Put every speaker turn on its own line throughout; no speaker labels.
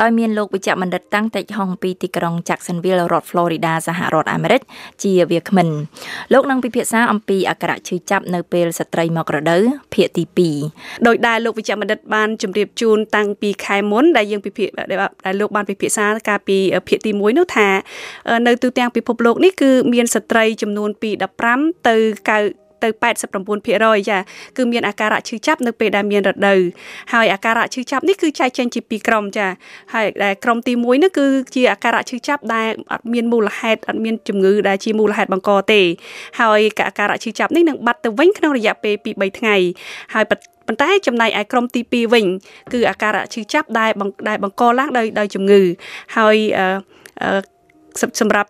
ដោយមានលោកវិជ្ជបណ្ឌិតតាំងតិចហុងពីទីក្រុង Jacksonville រដ្ឋ Florida សហរដ្ឋអាមេរិកជាវាគ្មិនលោកនឹងពិភាក្សាអំពីអក្សរឈឺចាប់នៅពេលស្ត្រីមករដូវភាគទី2ដោយដែលលោកវិជ្ជបណ្ឌិតបានជម្រាបជូនតាំងពីខែមុនដែលយើងពិភាក្សាដែលលោកបានពិភាក្សាកាលពីភាគទី1នោះថា នៅទូទាំងពិភពលោកនេះគឺមានស្ត្រីចំនួនពី15ទៅ9 ទៅ89%ចាគឺមានអាការៈឈឺចាប់នៅពេលដែលមានរដូវហើយអាការៈឈឺចាប់នេះគឺចែកចេញជាពីរក្រុមចាហើយដែលក្រុមទី1នេះគឺជាអាការៈឈឺចាប់ដែលអត់មានមូលហេតុអត់មានជំងឺដែលជាមូលហេតុបង្កទេ ហើយអាការៈឈឺចាប់នេះនឹងបាត់ទៅវិញក្នុងរយៈពេលពី3ថ្ងៃហើយប៉ុន្តែចំណែកឯក្រុមទី2វិញគឺអាការៈឈឺចាប់ដែលដែលបង្កឡើងដោយដោយជំងឺហើយសម្រាប់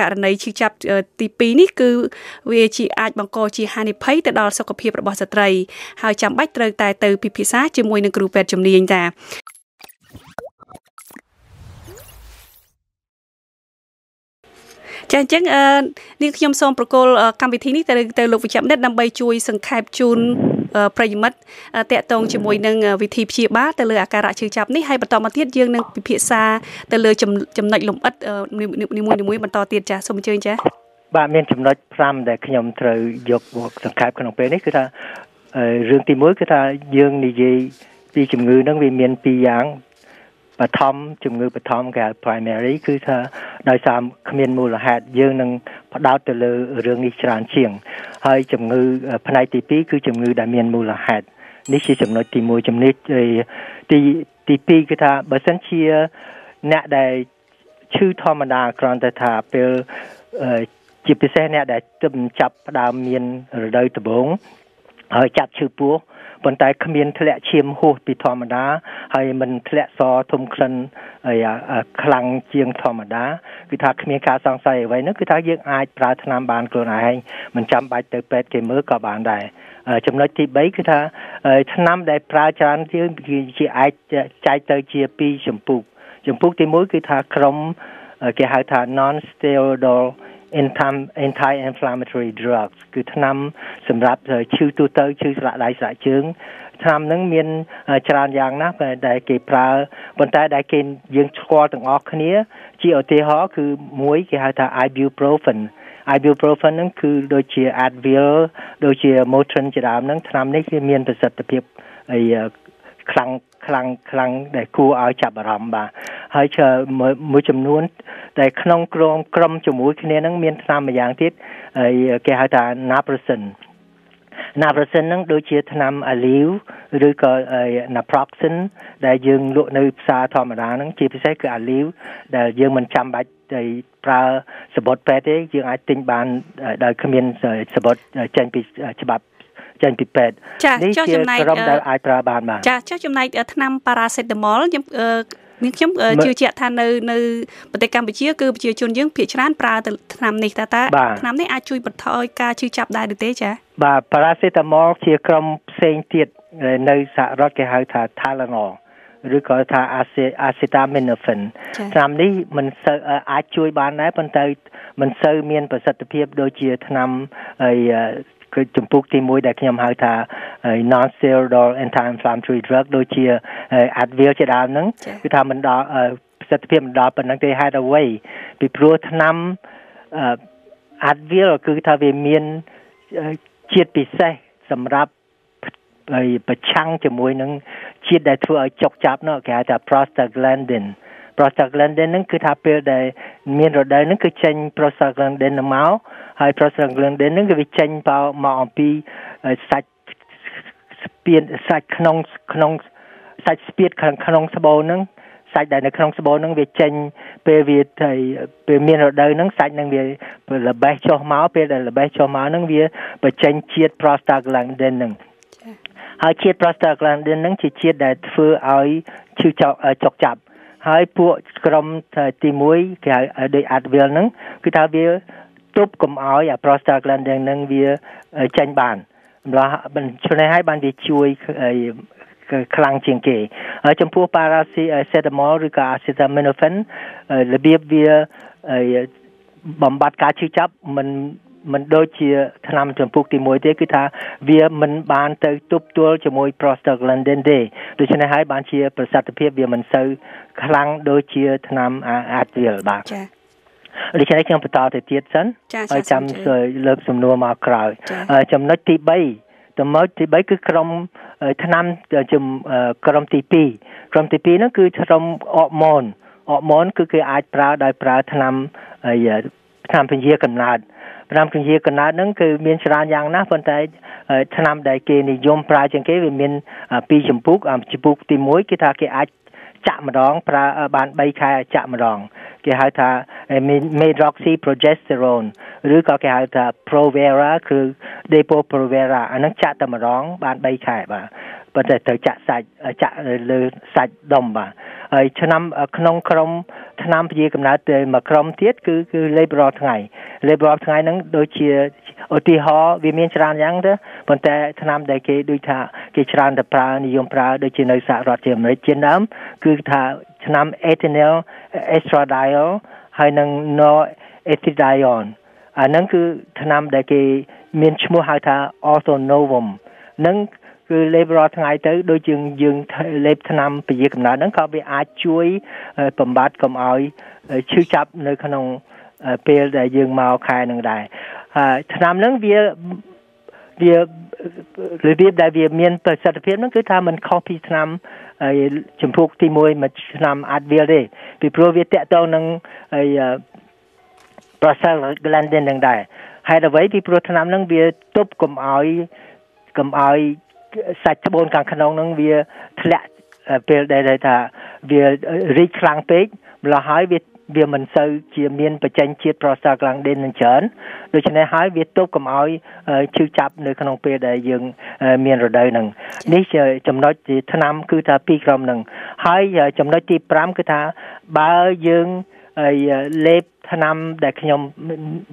ករណីឈឺចាប់ទី2នេះគឺវាជាអាចបង្កជាហានិភ័យទៅដល់សុខភាពរបស់ស្ត្រីហើយចាំបាច់ត្រូវតែទៅពិភាក្សាជាមួយនឹងគ្រូពេទ្យជំនាញតាចាអញ្ចឹងនាងខ្ញុំសូមប្រកល់កម្មវិធីនេះទៅទៅលោកវិជ្ជបណ្ឌិតដើម្បីជួយសង្ខេបជូន ប្រិយមិត្តតកតងជាមួយនឹងវិធីព្យាបាលទៅលើអាការៈឈឺចាប់នេះហើយបន្តមកទៀតយើងនឹងពិភាក្សាទៅលើចំណុចលម្អិតនីមួយៗបន្តទៀតចាសូមអញ្ជើញចា
បាទមានចំណុច5ដែលខ្ញុំត្រូវយកមកសង្ខេបក្នុងពេលនេះគឺថារឿងទី1គឺថាយើងនិយាយពីជំងឺហ្នឹងវាមានពីរយ៉ាងបឋមជំងឺបឋមគេហៅ primary គឺថាដោយសារគ្មានមូលហេតុយើងនឹងផ្ដោតទៅលើរឿងនេះច្រើនជាង ហើយជំងឺផ្នែកទី2គឺជំងឺដែលមានមូលហេតុនេះជាចំណុចទី1ចំណុចទីទី2គឺថាបើសិនជាអ្នកដែលឈឺធម្មតាគ្រាន់តែថាពេលជាពិសេសអ្នកដែលទើបចាប់ផ្ដើមមានរដូវដំបូងហើយចាប់ឈឺពោះ ប៉ុន្តែគ្មានធ្លាក់ឈាមហួសពីធម្មតាហើយមិនធ្លាក់សធំក្លិនហើយខ្លាំងជាងធម្មតាគឺថាគ្មានការសង្ស័យអ្វីនោះគឺថាយើងអាចប្រើថ្នាំបានខ្លួនឯងមិនចាំបាច់ទៅពេទ្យគេមើលក៏បានដែរចំណុចទី3គឺថាថ្នាំដែលប្រើច្រើនយើងជាអាចចែកទៅជាពីរចម្ពោះចម្ពោះទី1គឺថាក្រុមគេហៅថា non steroidal anti inflammatory drugs គឺថ្នាំសម្រាប់ឈឺទូទៅឈឺស្រាក់ដៃស្រាក់ជើងថ្នាំហ្នឹងមានច្រើនយ៉ាងណាស់ដែលគេប្រើប៉ុន្តែដែលគេយើងស្គាល់ទាំងអស់គ្នា ជាឧទាហរណ៍គឺមួយគេហៅថា ibuprofen ibuprofen ហ្នឹងគឺដូចជា Advil ដូចជា Motrin ជាដើមហ្នឹងថ្នាំនេះគឺមានប្រសិទ្ធភាពអី ខ្លាំងខ្លាំងខ្លាំងដែលគួរឲ្យចាប់អារម្មណ៍បាទហើយមួយចំនួនតែក្នុងក្រុមក្រុមជាមួយគ្នានឹងមានថ្នាំមួយយ៉ាងទៀតហើយគេហៅថា naproxen naproxen ហ្នឹងដូចជាថ្នាំ Aleve ឬក៏ naproxen ដែលយើងលក់នៅផ្សារធម្មតាហ្នឹងជាពិសេសគឺ Aleve ដែលយើងមិនចាំបាច់ទៅប្រើសបុតពេទ្យទេយើងអាចទិញបានដោយគ្មានសបុតចេញពីច្បាប់ ចេញពីពេទ្យ
នេះជា
ក្រុមដែលអាចប្រើបានបាទ
ចាចុះចំណែកថ្នាំប៉ារ៉ាសេតាមុលខ្ញុំនេះខ្ញុំជឿជាក់ថានៅនៅប្រទេសកម្ពុជាគឺប្រជាជនយើងភាគច្រើនប្រើទៅថ្នាំនេះតើតើថ្នាំនេះអាចជួយបន្ថយការឈឺចាប់ដែរឬទេចា
បាទប៉ារ៉ាសេតាមុលជាក្រុមផ្សេងទៀតនៅសហរដ្ឋគេហៅថា Tylenol ឬក៏ថា acetaminophen ថ្នាំនេះមិនសូវអាចជួយបានដែរប៉ុន្តែមិនសូវមានប្រសិទ្ធភាពដូចជាថ្នាំ គឺចម្ពោះទី1ដែលខ្ញុំហៅថា non steroidal anti inflammatory drug ដូចជា Advil ជាដើមហ្នឹងគឺថាមិនដល់ប្រសិទ្ធភាពមិនដល់ប៉ុណ្ណឹងទេហេតុអ្វីពីព្រោះថ្នាំ Advil គឺថាវាមានជាតិពិសេសសម្រាប់ហើយប្រឆាំងជាមួយនឹងជាតិដែលធ្វើឲ្យចុកចាប់នោះគេហៅថា prostaglandin prostaglandin ហ្នឹងគឺថាពេលដែលមានរដូវហ្នឹងគឺចេញ prostaglandin មកហើយ prostaglandin ហ្នឹងគឺវាចេញមកមកអំពីសាច់ស្ពានសាច់ក្នុងក្នុងសាច់ស្ពាតខាងក្នុងស្បូវហ្នឹងសាច់ដែលនៅក្នុងស្បូវហ្នឹងវាចេញពេលវាពេលមានរដូវហ្នឹងសាច់ហ្នឹងវាល្បេះចុះមកពេលដែលល្បេះចុះមកហ្នឹងវាបញ្ចេញជាតិ prostaglandin ហ្នឹងហើយជាតិ prostaglandin ហ្នឹងជាជាតិដែលធ្វើឲ្យឈឺចុកចុកចាប់ ហើយពួកក្រុមទី1គេហៅដូច Advil ហ្នឹងគឺថាវាទប់កុំឲ្យអា prostaglandin ហ្នឹងវាចេញបានម្ល៉េះឆ្នេះឲ្យបានវាជួយខ្លាំងជាងគេហើយចំពោះ paracetamol ឬក៏ acetaminophen របៀបវាបំបត្តិការឈឺចាប់មិន មិនដូចជាថ្នាំចម្ពោះទី1ទេគឺថាវាមិនបានទៅទប់ទល់ជាមួយ prostaglandin ទេដូច្នេះហើយបានជាប្រសិទ្ធភាពវាមិនសូវខ្លាំងដូចជាថ្នាំ Advil បាទចា៎ដូច្នេះខ្ញុំបន្តទៅទៀតសិនហើយចាំលើកសំណួរមកក្រោយចំណុចទី3ចំណុចទី3គឺក្រុមថ្នាំក្រុមទី2ក្រុមទី2ហ្នឹងគឺក្រុមអរម៉ូនអរម៉ូនគឺគេអាចប្រើដោយប្រើថ្នាំថ្នាំពញាកំណើត ថ្នាំពញាកំណើតហ្នឹងគឺមានច្រើនយ៉ាងណាស់ប៉ុន្តែថ្នាំដែលគេនិយមប្រើជាងគេវាមានពីរចម្ពោះចម្ពោះទី1គេថាគេអាចចាក់ម្ដងប្រើបាន3ខែចាក់ម្ដងគេហៅថា medroxy progesterone ឬក៏គេហៅថា Provera គឺ Depo Provera អានឹងចាក់តែម្ដងបាន3ខែបាទ ប៉ុន្តែត្រូវចាក់សាច់ចាក់លើសាច់ដុំបាទហើយឆ្នាំក្នុងក្រុមឆ្នាំពជាកំណើតទៅមួយក្រុមទៀតគឺគឺលេបរាល់ថ្ងៃលេបរាល់ថ្ងៃហ្នឹងដូចជាឧទាហរណ៍វាមានច្រើនយ៉ាងទៅប៉ុន្តែឆ្នាំដែលគេដូចថាគេច្រើនតែប្រើនិយមប្រើដូចជានៅសហរដ្ឋអាមេរិកជាដើមគឺថាឆ្នាំ ethinyl estradiol ហើយនឹង norethindrone អាហ្នឹងគឺឆ្នាំដែលគេមានឈ្មោះហៅថា orthonovum នឹង គឺលេបរាល់ថ្ងៃទៅដូចយើងយើងលេបថ្នាំពជាកំណើតហ្នឹងក៏វាអាចជួយបំបត្តិកុំឲ្យឈឺចាប់នៅក្នុងពេលដែលយើងមកខែនឹងដែរហើយថ្នាំហ្នឹងវាវារបៀបដែលវាមានប្រសិទ្ធភាពហ្នឹងគឺថាมันខុសពីថ្នាំចម្ពោះទី1មួយឆ្នាំ Advil ទេពីព្រោះវាតកតងនឹងហើយ prostaglandin នឹងដែរហេតុអ្វីពីព្រោះថ្នាំហ្នឹងវាទប់កុំឲ្យកុំឲ្យ សាច់ត្បូងខាងក្នុងហ្នឹងវាធ្លាក់ពេលដែលថាវារីកខ្លាំងពេកម្ល៉េះហើយវាវាមិនសូវជាមានបញ្ចេញជាតិ prostaglandin នឹងច្រើនដូច្នេះហើយវាទប់កុំឲ្យឈឺចាប់នៅក្នុងពេលដែលយើងមានរដូវហ្នឹងនេះជាចំណុចទីថ្នាំគឺថាពីរក្រុមហ្នឹងហើយចំណុចទី5គឺថាបើយើងលេបថ្នាំដែលខ្ញុំ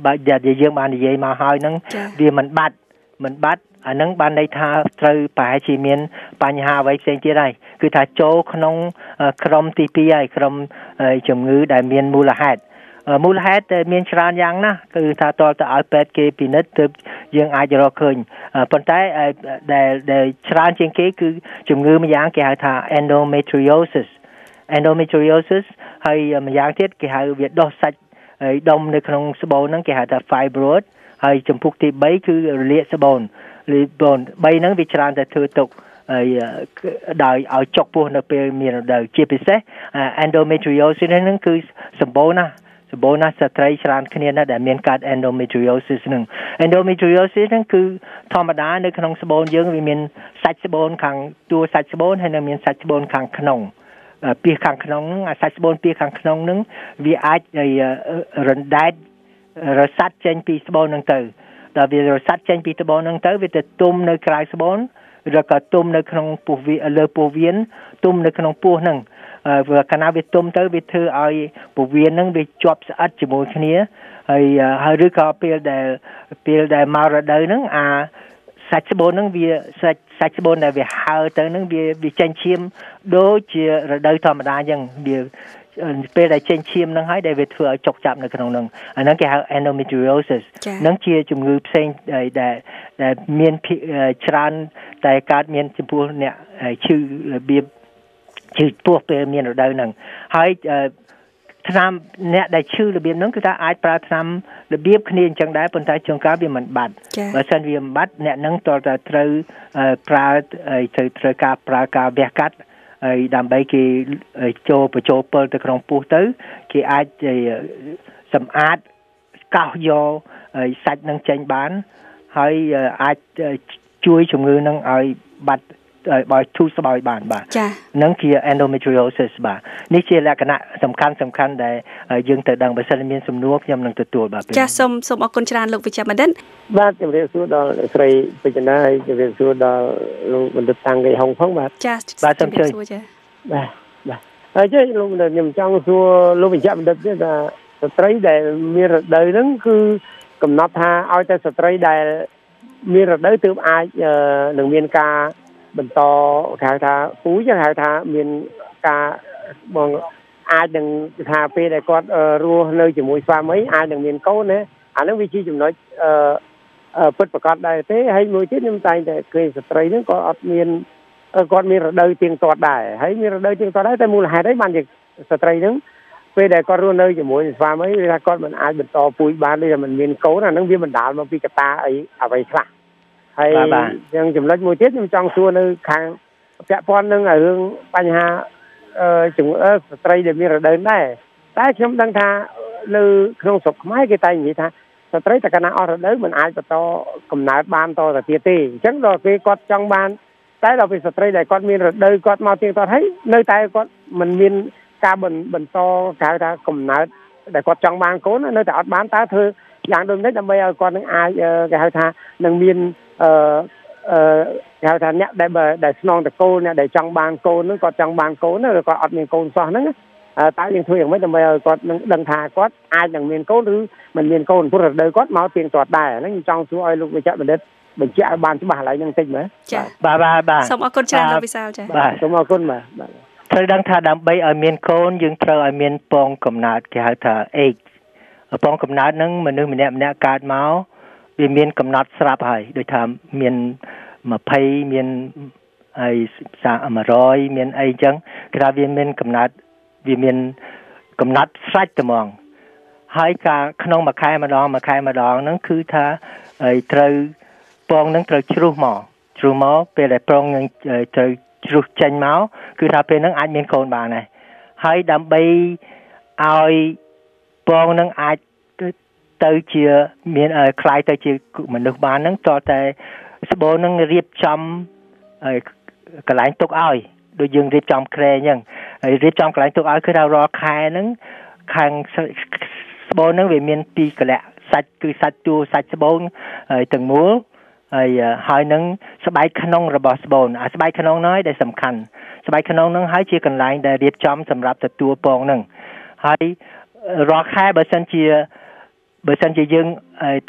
បើយើងបាននិយាយមកហើយហ្នឹងវាមិនបាត់ មិនបាត់អានឹងបានន័យថាត្រូវប្រហែលជាមាន បញ្ហាអ្វីផ្សេងទៀតហើយគឺថាចូលក្នុងក្រុមទី2ហើយក្រុមជំងឺដែលមានមូលហេតុមូលហេតុមានច្រើនយ៉ាងណាស់គឺថាតើទៅឲ្យពេទ្យគេពិនិត្យទើបយើងអាចរកឃើញប៉ុន្តែដែលដែលច្រើនជាងគេគឺជំងឺមួយយ៉ាងគេហៅថា endometriosis endometriosis ហើយម្យ៉ាងទៀតគេហៅវាដុះសាច់ដុំនៅក្នុងស្បូនហ្នឹងគេហៅថា fibroid ហើយចំពុកទី3គឺរលាកស្បូនលីបូន3ហ្នឹងវាច្រើនតែធ្វើទុកហើយដោយឲ្យចុកពោះនៅពេលមានរដូវជាពិសេស endometriosis ហ្នឹងគឺសម្បូរណាស់សម្បូរណាស់ស្ត្រីច្រើនគ្នាណាស់ដែលមានកើត endometriosis ហ្នឹង endometriosis ហ្នឹងគឺធម្មតានៅក្នុងស្បូនយើងវាមានសាច់ស្បូនខាងតួសាច់ស្បូនហើយនៅមានសាច់ស្បូនខាងក្នុងពីខាងក្នុងហ្នឹងអាសាច់ស្បូនពីខាងក្នុងហ្នឹងវាអាចរណ្ដែត រសាត់ចេញពីស្បូនហ្នឹងទៅដល់វារសាត់ចេញពីត្បូងហ្នឹងទៅវាទៅទុំនៅក្រៅស្បូនឬក៏ទុំនៅក្នុងពោះវាលើពោះវៀនទុំនៅក្នុងពោះហ្នឹងវាកាលណាវាទុំទៅវាធ្វើឲ្យពោះវៀនហ្នឹងវាជាប់ស្អិតជាមួយគ្នាហើយហើយឬក៏ពេលដែលពេលដែលមករដូវហ្នឹងអាសាច់ស្បូនហ្នឹងវាសាច់សាច់ស្បូនដែលវាហើទៅហ្នឹងវាវាចេញឈាមដូចជារដូវធម្មតាអញ្ចឹងវា ពេលដែលចេញឈាមនឹងហើយដែលវាធ្វើឲ្យចុកចាប់នៅក្នុងនឹងអាហ្នឹងគេហៅ endometriosis នឹងជាជំងឺផ្សេងដែលដែលមានច្រើនតែកើតមានចំពោះអ្នកឈឺរបៀបឈឺពោះពេលមានរដូវហ្នឹងហើយថ្នាំអ្នកដែលឈឺរបៀបហ្នឹងគឺថាអាចប្រើថ្នាំរបៀបគ្នាអញ្ចឹងដែរប៉ុន្តែជួនកាលវាមិនបាត់បើសិនវាមិនបាត់អ្នកហ្នឹងតើត្រូវប្រើត្រូវត្រូវការប្រើការវះកាត់ ហើយដើម្បីគេចូលបញ្ចូលពិលទៅក្នុងពោះទៅ គេអាចសម្អាតកោសយកសាច់នឹងចេញបាន ហើយអាចជួយជំងឺនឹងឲ្យបាត់ បើធូរស្បើយបានបាទចា៎នឹងជា endometriosis បាទនេះជាលក្ខណៈសំខាន់សំខាន់ដែលយើងត្រូវដឹងបើសិនមានសំណួរខ្ញុំនឹងទទួលបាទ
ចា៎សូមសូមអរគុណច្រើនលោកវិជ្ជបណ្ឌិត
បាទជម្រាបសួរដល់ស្រីពេជ្រណាហើយជម្រាបសួរដល់លោកបណ្ឌិតតាំងកៃហុងផងបាទ
ចា៎បាទសូមជម្រាបសួរចា៎
បាទបាទហើយចេះលោកបណ្ឌិតខ្ញុំចង់សួរលោកវិជ្ជបណ្ឌិតទៀតថាស្ត្រីដែលមានរដូវហ្នឹងគឺកំណត់ថាឲ្យតែស្ត្រីដែលមានរដូវទើបអាចនឹងមានការ បន្តគេហៅថាពូជគេហៅថាមានការបងអាចនឹងថាពេលដែលគាត់រស់នៅជាមួយស្វាមីអាចនឹងមានកូនណាអានឹងវាជាចំណុចអឺពិតប្រកបដែរទេហើយមួយទៀតខ្ញុំតែងតែឃើញស្ត្រីហ្នឹងក៏អត់មានគាត់មានរដូវទៀងទាត់ដែរហើយមានរដូវទៀងទាត់ដែរតែមូលហេតុអីបានជាស្ត្រីហ្នឹងពេលដែលគាត់រស់នៅជាមួយស្វាមីវាថាគាត់មិនអាចបន្តពូជបានទេមិនមានកូនអានឹងវាបណ្ដាលមកពីកត្តាអីអ្វីខ្លះ ហើយយ៉ាងចំណុចមួយទៀតខ្ញុំចង់សួរនៅខាងពាក់ព័ន្ធនឹងរឿងបញ្ហាអឺជំងឺស្ត្រីដែលមានរដូវដែរតែខ្ញុំដឹងថានៅក្នុងស្រុកខ្មែរគេតែនិយាយថាស្ត្រីតកណាអស់រដូវមិនអាចបន្តកំណើតបានតទៅទៀតទេអញ្ចឹងដល់ពេលគាត់ចង់បានតែដល់ពេលស្ត្រីដែលគាត់មានរដូវគាត់មកទៀងទាត់ហើយនៅតែគាត់មិនមានការបន្តគេហៅថាកំណើតដែលគាត់ចង់បានកូននៅតែអត់បានតើធ្វើយ៉ាងដូចម្តេចដើម្បីឲ្យគាត់នឹងអាចគេហៅថានឹងមាន អឺអឺគេហៅថាអ្នកដែលដែលស្នងតកូនអ្នកដែលចង់បានកូននឹងគាត់ចង់បានកូនឬគាត់អត់មានកូនសោះហ្នឹងតើយើងធ្វើយ៉ាងម៉េចដើម្បីឲ្យគាត់នឹងដឹងថាគាត់អាចនឹងមានកូនឬមិនមានកូនព្រោះរដូវគាត់មកទៀងទាត់ដែរហ្នឹងខ្ញុំចង់សួរឲ្យលោកវិជ្ជបណ្ឌិតបញ្ជាក់ឲ្យបានច្បាស់កន្លែងហ្នឹងបន្តិចមើល
ចា
បាទបាទបាទ
សូមអរគុណច្រើនលោកវិសាលចា
បាទសូមអរគុណបាទបាទ
ត្រូវដឹងថាដើម្បីឲ្យមានកូនយើងត្រូវឲ្យមានពងកំណើតគេហៅថា egg ពងកំណើតហ្នឹងមនុស្សម្នាក់ម្នាក់កើតមក វាមានកំណត់ស្រាប់ហើយដូចថាមាន20មានហើយ100មានអីចឹងគេថាវាមានកំណត់វាមានកំណត់ស្រេចត្មងហើយការក្នុងមួយខែម្ដងមួយខែម្ដងហ្នឹងគឺថាហើយត្រូវពងហ្នឹងត្រូវជ្រុះមកជ្រុះមកពេលដែលពងនឹងត្រូវជ្រុះចេញមកគឺថាពេលហ្នឹងអាចមានកូនបានដែរហើយដើម្បីឲ្យពងហ្នឹងអាច ទៅជាមានคล้ายទៅជាមនុស្សបានហ្នឹងតតែស្បូនហ្នឹងរៀបចំកន្លែងទុកឲ្យដូចយើងរៀបចំក្រែអញ្ចឹងហើយរៀបចំកន្លែងទុកឲ្យគឺថារាល់ខែហ្នឹងខាងស្បូនហ្នឹងវាមានពីរកលៈសាច់គឺសាច់ទួសាច់ស្បូនហើយទាំងមូលហើយហើយនឹងស្បែកក្នុងរបស់ស្បូនអាស្បែកក្នុងហ្នឹងដែលសំខាន់ស្បែកក្នុងហ្នឹងហើយជាកន្លែងដែលរៀបចំសម្រាប់ទទួលពងហ្នឹងហើយរាល់ខែបើសិនជា បើសិនជាយើង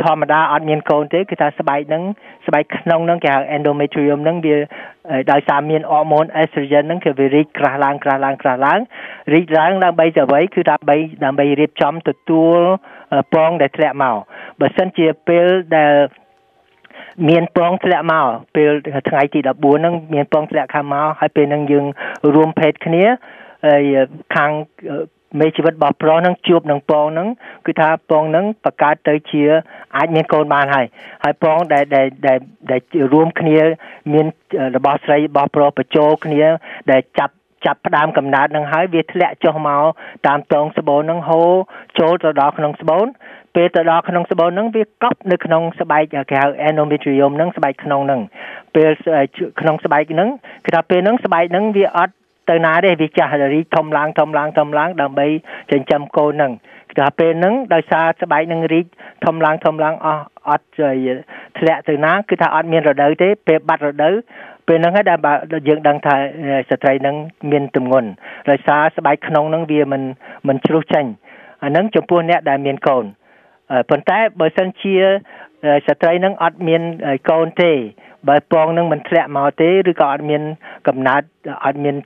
ធម្មតាអត់មានកូនទេគឺថាស្បែកហ្នឹងស្បែកក្នុងហ្នឹងគេហៅ endometrium ហ្នឹងវាដោយសារមានអរម៉ូន estrogen ហ្នឹងគឺវារីកក្រាស់ឡើងក្រាស់ឡើងក្រាស់ឡើងរីកឡើងដើម្បីទៅអ្វីគឺដើម្បីដើម្បីរៀបចំទទួលពងដែលធ្លាក់មកបើសិនជាពេលដែលមានពងធ្លាក់មកពេលថ្ងៃទី14ហ្នឹងមានពងធ្លាក់ខាងមកហើយពេលហ្នឹងយើងរួមភេទគ្នាហើយខាង មេជីវិតរបស់ប្រុសនឹងជួបនឹងពងនឹងគឺថាពងនឹងបង្កើតទៅជាអាចមានកូនបានហើយហើយពងដែលដែលដែលរួមគ្នាមានរបស់ស្រីរបស់ប្រុសបញ្ចូលគ្នាដែលចាប់ចាប់ផ្ដើមកំណើតនឹងហើយវាធ្លាក់ចុះមកតាមតងស្បូននឹងហូរចូលទៅដល់ក្នុងស្បូនពេលទៅដល់ក្នុងស្បូនហ្នឹងវាកប់នៅក្នុងស្បែកគេហៅ endometrium ហ្នឹងស្បែកក្នុងហ្នឹងពេលក្នុងស្បែកហ្នឹងគឺថាពេលហ្នឹងស្បែកហ្នឹងវាអត់ ទៅណាទេវាចាស់រីកធំឡើងធំឡើងធំឡើងដើម្បីចិញ្ចឹមកូនហ្នឹងគឺថាពេលហ្នឹងដោយសារស្បែកនឹងរីកធំឡើងធំឡើងអស់អត់ធ្លាក់ទៅណាគឺថាអត់មានរដូវទេពេលបាត់រដូវពេលហ្នឹងហើយដែលយើងដឹងថាស្ត្រីហ្នឹងមានទម្ងន់ដោយសារស្បែកក្នុងហ្នឹងវាមិនមិនជ្រុះចេញអាហ្នឹងចំពោះអ្នកដែលមានកូនប៉ុន្តែបើសិនជាស្ត្រីនឹងអត់មានកូនទេបើពងនឹងមិនធ្លាក់មកទេឬក៏អត់មានកំណត់អត់មាន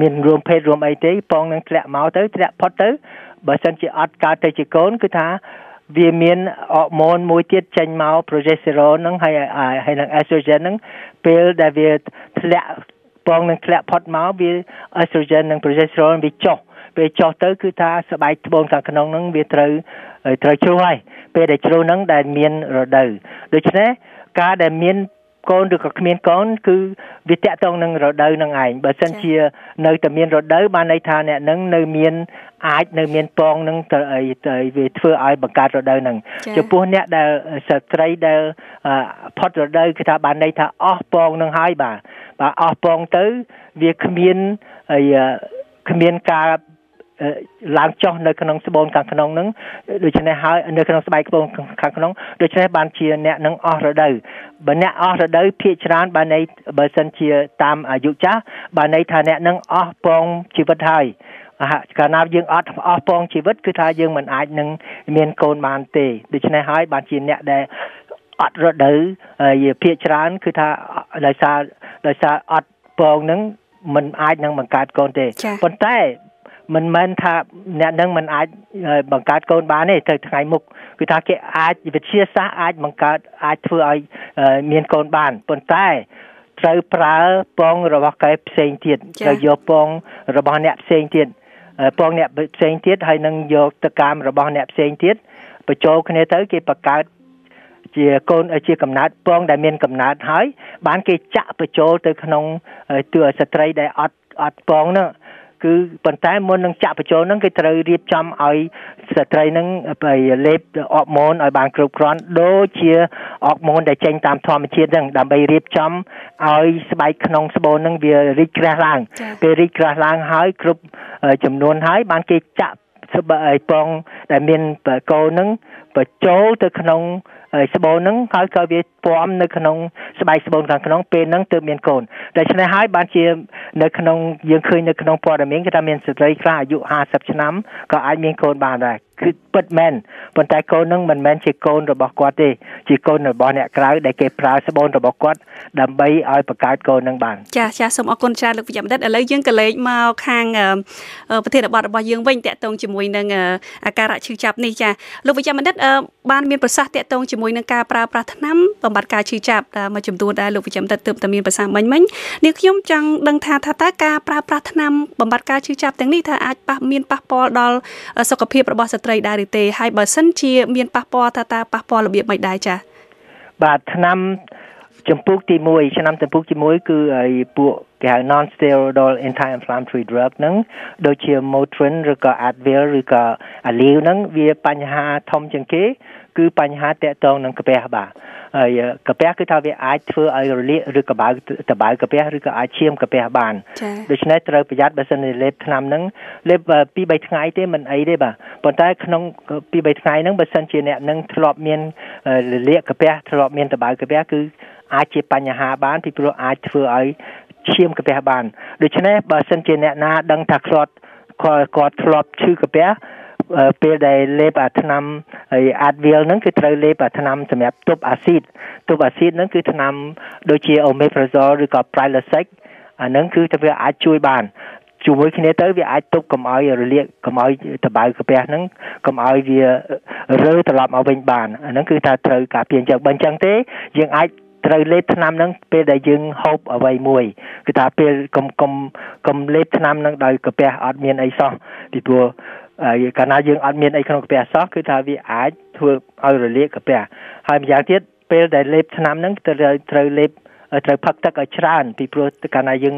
មានរួមភេទរួមអីទេពងនឹងធ្លាក់មកទៅធ្លាក់ផុតទៅបើសិនជាអត់កើតទៅជាកូនគឺថាវាមានអរម៉ូនមួយទៀតចេញមក progesterone ហ្នឹងហើយហើយនឹង estrogen ហ្នឹងពេលដែលវាធ្លាក់ពងនឹងធ្លាក់ផុតមកវា estrogen និង progesterone វាចុះពេលចុះទៅគឺថាស្បែកត្បូងខាងក្នុងហ្នឹងវាត្រូវត្រូវជ្រុះហើយពេលដែលជ្រុះហ្នឹងដែលមានរដូវដូច្នេះការដែលមាន កូនឬក៏គ្មានកូនគឺវាតាក់ទងនឹងរដូវនឹងឯងបើសិនជានៅតែមានរដូវបានន័យថាអ្នកនឹងនៅមានអាចនៅមានពងនឹងទៅអីទៅវាធ្វើឲ្យបង្កើតរដូវនឹងចំពោះអ្នកដែលស្ត្រីដែលផុតរដូវគឺថាបានន័យថាអស់ពងនឹងហើយបាទបាទអស់ពងទៅវាគ្មានអីគ្មានការ ឡើងចុះនៅក្នុងស្បូនខាងក្នុងហ្នឹងដូច្នេះហើយនៅក្នុងស្បែកស្បូនខាងក្នុងដូច្នេះបានជាអ្នកនឹងអស់រដូវបើអ្នកអស់រដូវភាកច្រើនបើន័យបើសិនជាតាមអាយុចាស់បើន័យថាអ្នកនឹងអស់ពងជីវិតហើយកាលណាយើងអត់អស់ពងជីវិតគឺថាយើងមិនអាចនឹងមានកូនបានទេដូច្នេះហើយបានជាអ្នកដែលអត់រដូវភាកច្រើន គឺថាដោយសារដោយសារអត់ពងនឹងមិនអាចនឹងបង្កើតកូនទេប៉ុន្តែ មិនមែនថាអ្នកនឹងមិនអាចបង្កើតកូនបានទេទៅថ្ងៃមុខគឺថាគេអាចវិទ្យាសាស្ត្រអាចបង្កើតអាចធ្វើឲ្យមានកូនបានប៉ុន្តែត្រូវប្រើពងរបស់កែផ្សេងទៀតត្រូវយកពងរបស់អ្នកផ្សេងទៀតពងអ្នកផ្សេងទៀតហើយនឹងយកតកាមរបស់អ្នកផ្សេងទៀតបញ្ចូលគ្នាទៅគេបង្កើតជាកូនជាកំណើតពងដែលមានកំណើតហើយបានគេចាក់បញ្ចូលទៅក្នុងទឿស្ត្រីដែលអត់អត់ពងនោះ គឺប៉ុន្តែមុននឹងចាក់បញ្ចូលហ្នឹងគេត្រូវរៀបចំឲ្យស្ត្រីហ្នឹងលេបអរម៉ូនឲ្យបានគ្រប់គ្រាន់ដូចជាអរម៉ូនដែលចេញតាមធម្មជាតិហ្នឹងដើម្បីរៀបចំឲ្យស្បែកក្នុងស្បូនហ្នឹងវារីកក្រាស់ឡើងពេលរីកក្រាស់ឡើងហើយគ្រប់ចំនួនហើយបានគេចាក់ស្បែកពងដែលមានកោហ្នឹងបញ្ចូលទៅក្នុង ស្បូនហ្នឹងហើយក៏វាពំនៅក្នុងស្បែកស្បូនខាងក្នុងពេលហ្នឹងទើបមានកូនដូច្នេះហើយបានជានៅក្នុងយើងឃើញនៅក្នុងព័ត៌មានគេថាមានស្ត្រីខ្លះអាយុ50ឆ្នាំក៏អាចមានកូនបានដែរ គឺពិតមែនប៉ុន្តែកូននឹងមិនមែនជាកូនរបស់គាត់ទេជាកូនរបស់អ្នកក្រៅដែលគេប្រើស្បូនរបស់គាត់ដើម្បីឲ្យបង្កើតកូននឹងបាន
ចាចាសូមអរគុណច្រើនលោកវិជ្ជបណ្ឌិតឥឡូវយើងក៏លេខមកខាងប្រធានបទរបស់យើងវិញតកតងជាមួយនឹងអាការៈឈឺចាប់នេះចាលោកវិជ្ជបណ្ឌិតបានមានប្រសាសន៍តកតងជាមួយនឹងការប្រើប្រាស់ថ្នាំបំបត្តិការឈឺចាប់មួយចំនួនដែលលោកវិជ្ជបណ្ឌិតទើបតែមានប្រសាសន៍មិញមិញនេះខ្ញុំចង់ដឹងថាថាតើការប្រើប្រាស់ថ្នាំបំបត្តិការឈឺចាប់ទាំងនេះថាអាចប៉ះមានប៉ះពាល់ដល់សុខភាពរបស់ស្ត្រីដែរឬទេហើយបើសិនជា មានប៉ះពាល់ថាតើប៉ះពាល់របៀបម៉េចដែរចា៎
បាទឆ្នាំ ចំពោះទី1ឆ្នាំចំពោះទី1គឺឲ្យពួកគេហៅ non steroidal anti inflammatory drug ហ្នឹងដូចជា Motrin ឬក៏ Advil ឬក៏ Aleve ហ្នឹងវាបញ្ហាធំជាងគេគឺបញ្ហាតាក់ទងនឹងកាពះបាទហើយកាពះគឺថាវាអាចធ្វើឲ្យរលាកឬកបៅតបៅកាពះឬក៏អាចឈាមកាពះបានដូច្នេះត្រូវប្រយ័ត្នបើសិនជាលេបថ្នាំហ្នឹងលេប2 3ថ្ងៃទេមិនអីទេបាទប៉ុន្តែក្នុង2 3ថ្ងៃហ្នឹងបើសិនជាអ្នកនឹងធ្លាប់មានរលាកកាពះធ្លាប់មានតបៅកាពះគឺ អាចជាបញ្ហាបានពីព្រោះអាចធ្វើឲ្យឈាមកាពះបានដូច្នេះបើសិនជាអ្នកណាដឹងថាគាត់គាត់ធ្លាប់ឈឺកាពះពេលដែលលេបអាថ្នាំហើយអាតវីលហ្នឹងគឺត្រូវលេបអាថ្នាំសម្រាប់ទប់អាស៊ីតទប់អាស៊ីតហ្នឹងគឺថ្នាំដូចជា omeprazole ឬក៏ Prilosec អាហ្នឹងគឺទៅវាអាចជួយបានជាមួយគ្នាទៅវាអាចទប់កុំឲ្យរលាកកុំឲ្យតបៅកាពះហ្នឹងកុំឲ្យវារើត្រឡប់មកវិញបានអាហ្នឹងគឺថាត្រូវការពារអញ្ចឹងបើអញ្ចឹងទេយើងអាច ត្រូវលេបថ្នាំហ្នឹងពេលដែលយើងហូបអ្វីមួយគឺថាពេលកុំកុំកុំលេបថ្នាំហ្នឹងដោយកាពះអត់មានអីសោះពីព្រោះកាលណាយើងអត់មានអីក្នុងកាពះសោះគឺថាវាអាចធ្វើឲ្យរលាកកាពះហើយម្យ៉ាងទៀតពេលដែលលេបថ្នាំហ្នឹងត្រូវត្រូវលេបត្រូវផឹកទឹកឲ្យច្រើនពីព្រោះកាលណាយើង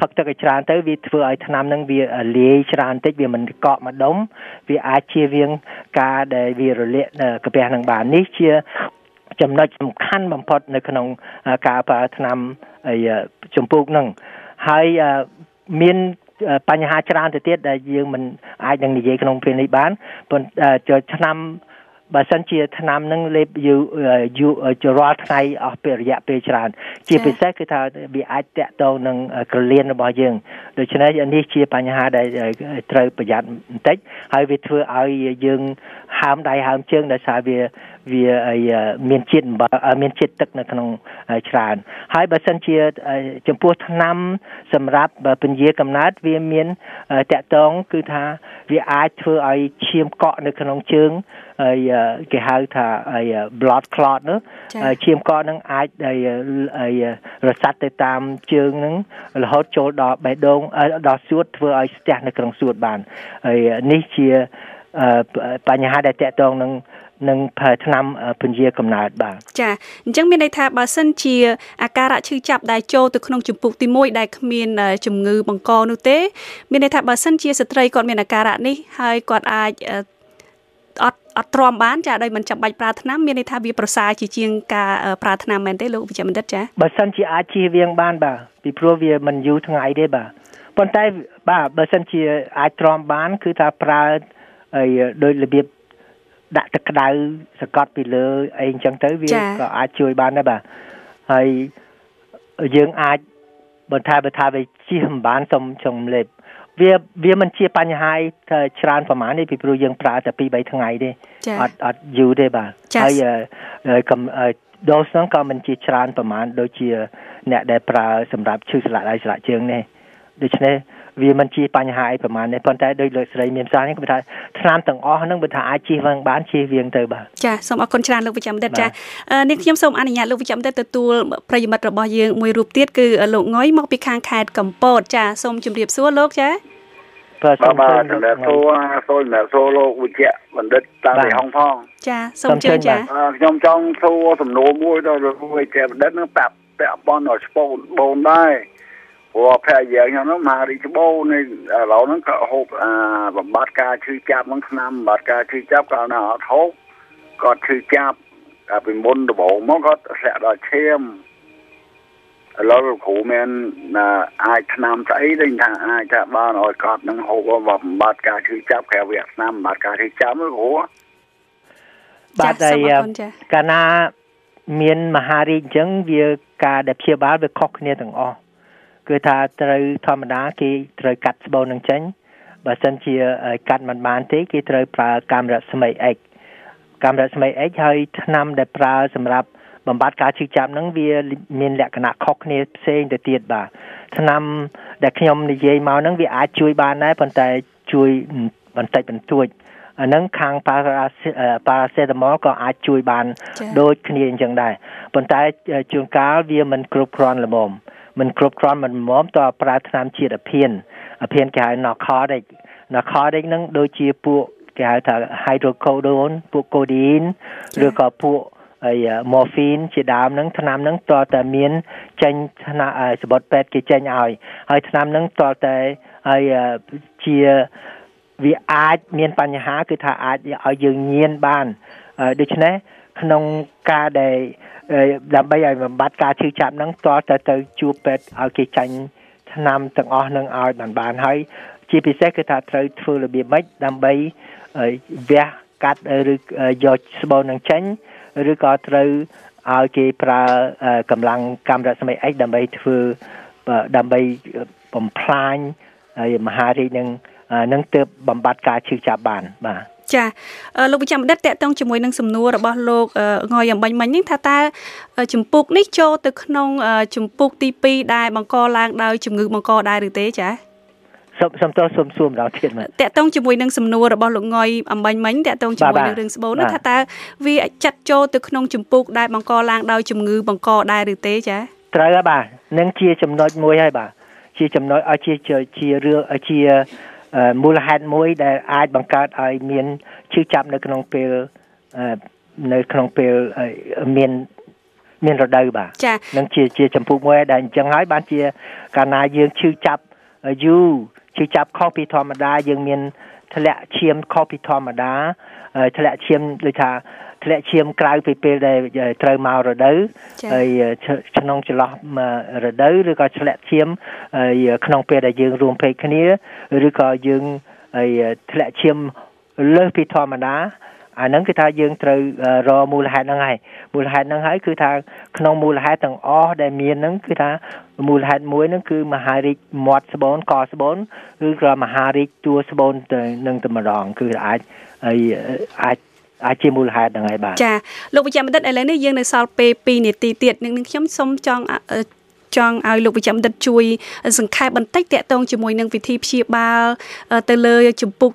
ផឹកទឹកឲ្យច្រើនទៅវាធ្វើឲ្យថ្នាំហ្នឹងវាលាយច្រើនតិចវាមិនកកមកដុំវាអាចជៀសវាងការដែលវារលាកកាពះហ្នឹងបាននេះជា ចំណុចសំខាន់បំផុតនៅក្នុងការប្រើថ្នាំចំពោះហ្នឹងហើយមានបញ្ហាច្រើនទៅទៀតដែលយើងមិនអាចនឹងនិយាយក្នុងពេលនេះបានប៉ុន្តែឆ្នាំបើសិនជាថ្នាំនឹងលេបយូយូរាល់ថ្ងៃអស់ពេលរយៈពេលច្រើន ជាពិសេសគឺថាវាអាចតាក់ទងនឹងក្រលៀនរបស់យើងដូច្នេះនេះជាបញ្ហាដែលត្រូវប្រយ័ត្នបន្តិចហើយវាធ្វើឲ្យយើងហើមដៃហើមជើងដោយសារវាវាមានជាតិមានជាតិទឹកនៅក្នុងច្រើនហើយបើសិនជាចំពោះថ្នាំសម្រាប់ពញាកំណើតវាមានតកតងគឺថាវាអាចធ្វើឲ្យឈាមកក់នៅក្នុងជើងហើយគេហៅថាអី blood clot នោះឈាមកកនឹងអាចរសាត់ទៅតាមជើងនឹងរហូតចូលដល់បេះដូងដល់សួតធ្វើឲ្យស្ទះនៅក្នុងសួតបានហើយនេះជាបញ្ហាដែលតកតងនឹង នឹងប្រើឆ្នាំពន្យាកំណើតបាទ
ចាអញ្ចឹងមានន័យថាបើសិនជាអាការៈឈឺចាប់ដែលចូលទៅក្នុងជំពូកទី1ដែលគ្មានជំងឺបង្កនោះទេ មានន័យថាបើសិនជាស្ត្រីគាត់មានអាការៈនេះហើយគាត់អាចអត់អត់ទ្រាំបានចាដោយមិនចាំបាច់ប្រើថ្នាំមានន័យថាវាប្រសើរជាជាងការប្រើថ្នាំមែនទេលោកវិជ្ជបណ្ឌិតចា
បើសិនជាអាចជៀសវាងបានបាទពីព្រោះវាមិនយូរថ្ងៃទេបាទប៉ុន្តែបាទបើសិនជាអាចទ្រាំបាន គឺថាប្រើហើយដោយរបៀប ដាក់ទឹកក្តៅសកត់ពីលើអីអញ្ចឹងទៅវាក៏អាចជួយបានដែរបាទហើយយើងអាចបន្ថែមបន្ថែមវាជិះមិនបានសុំចុងលេបវាវាមិនជាបញ្ហាច្រើនប្រហែលទេពីព្រោះយើងប្រើតែ2 3ថ្ងៃទេអត់អត់យូរទេបាទហើយកំដូសហ្នឹងក៏មិនជាច្រើនប្រហែលដូចជា អ្នកដែលប្រើសម្រាប់ឈឺស្លាក់ដៃស្លាក់ជើងនេះដូច្នេះ វាមិនជាបញ្ហាអីប្រហែលទេប៉ុន្តែដោយលោកស្រីមានសារនេះគឺថាថ្នាំទាំងអស់ហ្នឹងបើថាអាចជៀសវាងបានជៀសវាងទៅបាទ
ចាសូមអរគុណច្រើនលោកវិជ្ជបណ្ឌិតចានេះខ្ញុំសូមអនុញ្ញាតលោកវិជ្ជបណ្ឌិតទទួលប្រិយមិត្តរបស់យើងមួយរូបទៀតគឺលោកងុយមកពីខាងខេត្តកំពតចាសូមជម្រាបសួរលោកចា
បាទសូមបាទសម្រាប់សួរសូមសម្រាប់សួរលោកវិជ្ជបណ្ឌិតតាមពីហុងផង
ចាសូមជឿចា
ខ្ញុំចង់សួរសំណួរមួយដល់លោកវិជ្ជបណ្ឌិតនឹងប្រាប់ពាក់ព័ន្ធដល់ស្ពូនបូនដែរ ព្រោះភ័យយើងខ្ញុំនោះមករីច្បោនេះឥឡូវហ្នឹងក៏ហូបអាបំបត្តិការឈឺចាប់ហ្នឹងឆ្នាំបំបត្តិការឈឺចាប់ក៏នៅអត់ហូបគាត់ឈឺចាប់តែពីមុនដំបូងមកគាត់ធ្លាក់ដល់ឈាមឥឡូវលោកគ្រូមានអាចឆ្នាំស្អីទេថាអាចថាបានឲ្យគាត់នឹងហូបបំបត្តិការឈឺចាប់ក្រៅវាឆ្នាំបំបត្តិការឈឺចាប់លោកគ្រូ
បាទហើយកាលណាមានមហារីកអញ្ចឹងវាការដែលព្យាបាលវាខុសគ្នាទាំងអស់ គឺថាត្រូវធម្មតាគេត្រូវកាត់ស្បូននឹងចេញបើសិនជាកាត់មិនបានទេគេត្រូវប្រើកាំរស្មី X កាំរស្មី X ហើយថ្នាំដែលប្រើសម្រាប់បំបត្តិការឈឺចាប់ហ្នឹងវាមានលក្ខណៈខុសគ្នាផ្សេងទៅទៀតបាទថ្នាំដែលខ្ញុំនិយាយមកហ្នឹងវាអាចជួយបានដែរប៉ុន្តែជួយបន្តិចបន្តួចអាហ្នឹងខាងប៉ារ៉ាប៉ារ៉ាសេតាមុលក៏អាចជួយបានដូចគ្នាអញ្ចឹងដែរប៉ុន្តែជួនកាលវាមិនគ្រប់គ្រាន់ល្មម មិនគ្រប់គ្រាន់មិនល្មមតើប្រើថ្នាំជាតិអាភៀនអាភៀនគេហៅ narcotic narcotic ហ្នឹងដូចជាពួកគេហៅថា hydrocodone ពួក codeine ឬក៏ពួកហើយ morphine ជាដើមហ្នឹងថ្នាំហ្នឹងតើតែមានចេញថ្នាំសបុតពេទ្យគេចេញឲ្យហើយថ្នាំហ្នឹងតើតែហើយជាវាអាចមានបញ្ហាគឺថាអាចឲ្យយើងញៀនបានដូច្នេះ ក្នុងការដែលដើម្បីឲ្យបំបត្តិការឈឺចាប់ហ្នឹងតទៅទៅជួបពេទ្យឲ្យគេចាញ់ថ្នាំទាំងអស់ហ្នឹងឲ្យបានបានហើយជាពិសេសគឺថាត្រូវធ្វើរបៀបម៉េចដើម្បីវះកាត់ឬយកស្បូននឹងចេញឬក៏ត្រូវឲ្យគេប្រើកម្លាំងកាំរស្មី X ដើម្បីធ្វើដើម្បីបំផ្លាញហើយមហារាជនឹងនឹងទើបបំបត្តិការឈឺចាប់បានបាទ
ចាលោកវិជ្ជបណ្ឌិតតកតងជាមួយនឹងសំណួររបស់លោកងយអំបញ្ញមិញនេះថាតើចម្ពោះនេះចូលទៅក្នុងចម្ពោះទី2ដែលបង្កឡើងដោយជំងឺបង្កដែរឬទេចា
សូមសូមតសូមសួរម្ដងទៀតមើល
តកតងជាមួយនឹងសំណួររបស់លោកងយអំបញ្ញមិញតកតងជាមួយនឹងរឿងស្បូននោះថាតើវាចាត់ចូលទៅក្នុងចម្ពោះដែលបង្កឡើងដោយជំងឺបង្កដែរឬទេចា
ត្រូវហើយបាទនឹងជាចំណុចមួយហើយបាទជាចំណុចឲ្យជាជារឿងជា មូលហេតុមួយដែលអាចបង្កើតឲ្យមានឈឺចាប់នៅក្នុងពេលនៅក្នុងពេលមានមានរដូវបាទនឹងជាជាចម្ពោះមួយដែលអញ្ចឹងហើយបានជាកាលណាយើងឈឺចាប់យូរឈឺចាប់ខុសពីធម្មតាយើងមាន ធ្លាក់ឈាមខុសពីធម្មតាធ្លាក់ឈាមដូចថាធ្លាក់ឈាមក្រៅពីពេលដែលត្រូវមករដូវហើយក្នុងចន្លោះរដូវឬក៏ធ្លាក់ឈាមក្នុងពេលដែលយើងរួមភេទគ្នាឬក៏យើងហើយធ្លាក់ឈាមលើសពីធម្មតា អាហ្នឹងគឺថាយើងត្រូវរមូលហេតុហ្នឹងហើយមូលហេតុហ្នឹងហើយគឺថាក្នុងមូលហេតុទាំងអស់ដែលមានហ្នឹងគឺថាមូលហេតុមួយហ្នឹងគឺមហារីកមាត់ស្បូនកស្បូនឬក៏មហារីកតួស្បូនទៅនឹងតែម្ដងគឺអាចហើយអាចអាចជាមូលហេតុហ្នឹងហើយបាទ
ចាលោកវិជ្ជបណ្ឌិតឥឡូវនេះយើងនៅសល់ពេល2នាទីទៀតនឹងខ្ញុំសូមចង់ចង់ឲ្យលោកវិជ្ជបណ្ឌិតជួយសង្ខេបបន្តិចតាក់ទងជាមួយនឹងវិធីព្យាបាលទៅលើជំពូក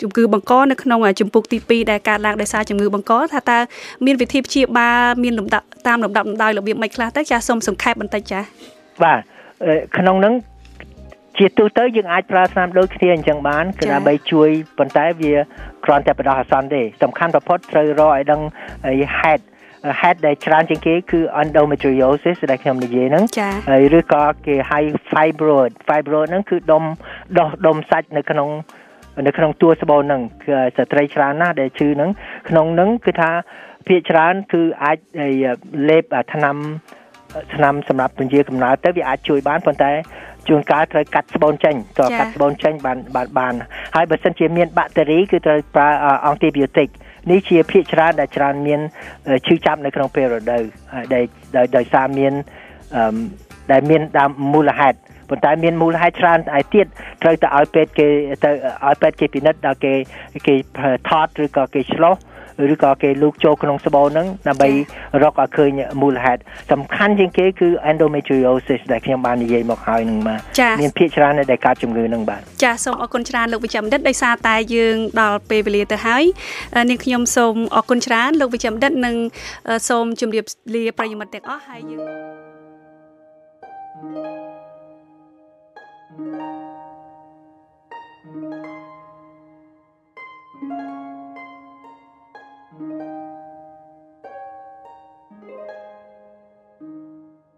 ជំងឺបង្កនៅក្នុងជំពូកទី2ដែលកើតឡើងដោយសារជំងឺបង្កថាតើមានវិធីព្យាបាលមានលំដាប់តាមលំដាប់លំដោយរបៀបម៉េចខ្លះទៅចាសូមសង្ខេបបន្តិចចា
បាទក្នុងហ្នឹងជាទូទៅយើងអាចប្រើថ្នាំដូចគ្នាអញ្ចឹងបានគឺដើម្បីជួយប៉ុន្តែវាគ្រាន់តែបដោះអាសន្នទេសំខាន់បំផុតត្រូវរកឲ្យដឹងហេតុហេតុដែលច្រើនជាងគេគឺ endometriosis ដែលខ្ញុំនិយាយហ្នឹងហើយឬក៏គេហៅ fibroid fibroid ហ្នឹងគឺដុំដោះដុំសាច់នៅក្នុង នៅក្នុងតួស្បូនហ្នឹងគឺស្ត្រីច្រើនណាស់ដែលឈឺហ្នឹងក្នុងហ្នឹងគឺថាភាគច្រើនគឺអាចលេបថ្នាំថ្នាំសម្រាប់ពន្យាកំណើតទៅវាអាចជួយបានប៉ុន្តែជួនកាលត្រូវកាត់ស្បូនចេញតើកាត់ស្បូនចេញបានបានបានហើយបើសិនជាមានបាក់តេរីគឺត្រូវប្រើអង់ទីប៊ីយោទិកនេះជាភាគច្រើនដែលច្រើនមានឈឺចាប់នៅក្នុងពេលរដូវដែលដោយសារមានដែលមានដើមមូលហេតុ ប៉ុន្តែមានមូលហេតុច្រើនឯទៀតត្រូវទៅឲ្យពេទ្យគេទៅឲ្យពេទ្យគេពិនិត្យដល់គេគេថតឬក៏គេឆ្លោះឬក៏គេលូកចូលក្នុងស្បូនហ្នឹងដើម្បីរកឲ្យឃើញមូលហេតុសំខាន់ជាងគេគឺ endometriosis ដែលខ្ញុំបាននិយាយមកហើយនឹងបាទមានភាគច្រើនដែលកើតជំងឺហ្នឹងបាទ
ចាសសូមអរគុណច្រើនលោកវិជ្ជបណ្ឌិតដោយសារតែយើងដល់ពេលវេលាទៅហើយនាងខ្ញុំសូមអរគុណច្រើនលោកវិជ្ជបណ្ឌិតនិងសូមជម្រាបលាប្រិយមិត្តទាំងអស់ហើយយើង thank you